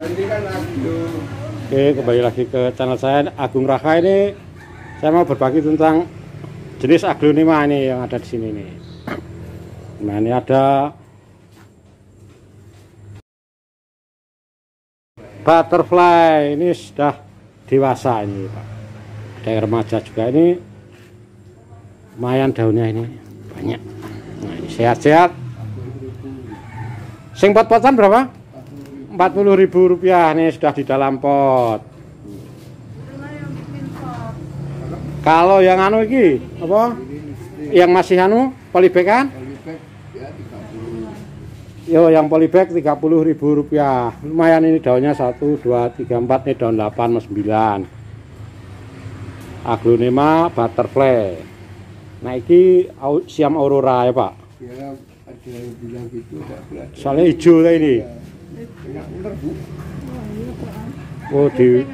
Oke, kembali lagi ke channel saya Agung Raka ini. Saya mau berbagi tentang jenis aglonema ini yang ada di sini nih. Nah, ini ada butterfly. Ini sudah dewasa ini, Pak. Ada remaja juga ini. Lumayan daunnya ini banyak. Nah, ini sehat-sehat. Sing pot-potan berapa? 40.000 rupiah nih sudah di dalam pot. Kalau yang anu iki apa? Yang masih anu polybag kan? Yo yang polybag 30.000 rupiah. Lumayan ini daunnya 1 2 3 4 ini daun 8 mas 9. Aglonema butterfly. Nah iki siam aurora ya, Pak. Ya ada yang bilang gitu. Soalnya hijau lah ini. Oh di.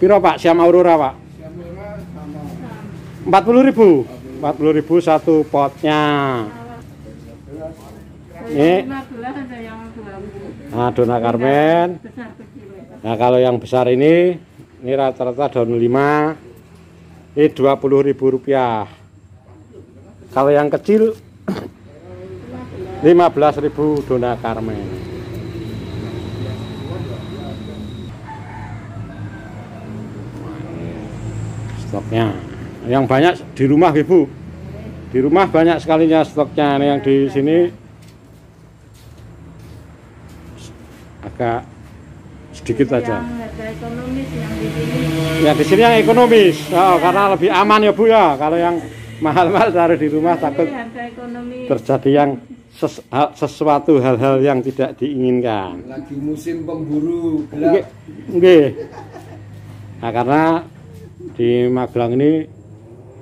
Piro Pak? Siam aurora Pak? Kamera sama 40 ribu 40 ribu satu potnya. Ini. Ada yang 20 nah dona Carmen. Nah kalau yang besar ini ini rata-rata daun 5 ini 20 ribu rupiah. Kalau yang kecil 15 ribu dona Carmen ini stoknya. Yang banyak di rumah ibu. Di rumah banyak sekalinya stoknya. Ini yang di sini. Agak sedikit saja yang harga ekonomis yang di sini. Ya di sini yang ekonomis, oh, karena lebih aman ya bu ya. Kalau yang mahal-mahal taruh di rumah takut harga ekonomi terjadi yang ses- hal- sesuatu hal-hal yang tidak diinginkan. lagi musim pemburu gelap. nggih. Nah karena di Magelang ini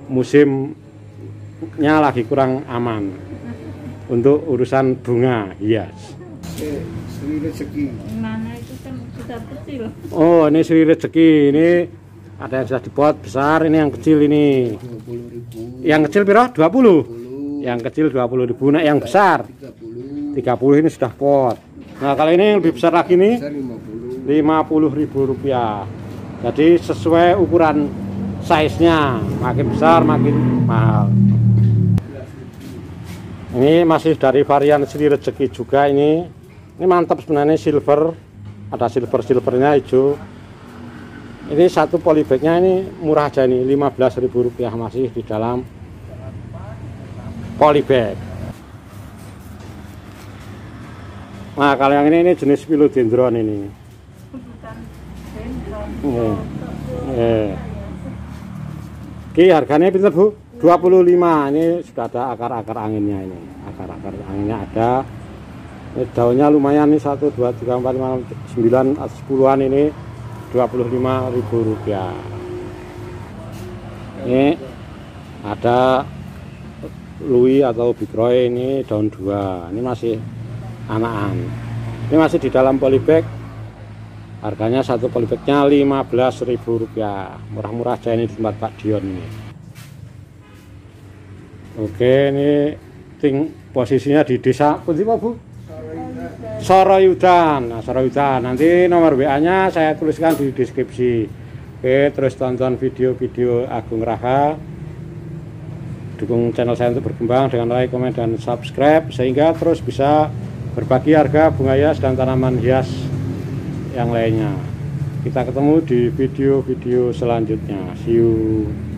musimnya lagi kurang aman untuk urusan bunga hias. Sri rezeki. mana itu kan sudah kecil Oh ini Sri Rezeki ini ada yang sudah dipot besar, ini yang kecil ini. 20 ribu. Yang kecil piro? 20. 20. Yang kecil 20 ribu, nah yang besar 30. 30 ini sudah pot. Nah kalau ini yang lebih besar lagi nih Besar 50. 50 ribu rupiah. Jadi sesuai ukuran size-nya, makin besar makin mahal. Ini masih dari varian Sri Rezeki juga ini. Ini mantap sebenarnya silver, ada silver silvernya hijau. Ini satu polybagnya ini murah aja nih, 15 ribu rupiah masih di dalam polybag. Nah kalau yang ini ini jenis philodendron ini. bukan dendron Iya. Eh. Ki harganya pinter Bu? 25. Ini sudah ada akar-akar anginnya ini. Akar-akar anginnya ada. Ini daunnya lumayan nih 1 2 3 4 5 6 9 atau 10-an ini 25.000 rupiah. Ini ada Louis atau Big Roy ini daun 2. Ini masih anakan. Ini masih di dalam polybag. Harganya satu polybagnya Rp15.000 Murah-murah aja ini di tempat Pak Dion ini. Oke ini ting posisinya di desa. Pundi Pak Bu? Soroyudan. Nah Soroyudan. Nanti nomor WA nya saya tuliskan di deskripsi. Oke terus tonton video-video Agung Raha Dukung channel saya untuk berkembang dengan like, komen, dan subscribe Sehingga terus bisa berbagi harga bunga hias dan tanaman hias yang lainnya. Kita ketemu di video-video selanjutnya. See you.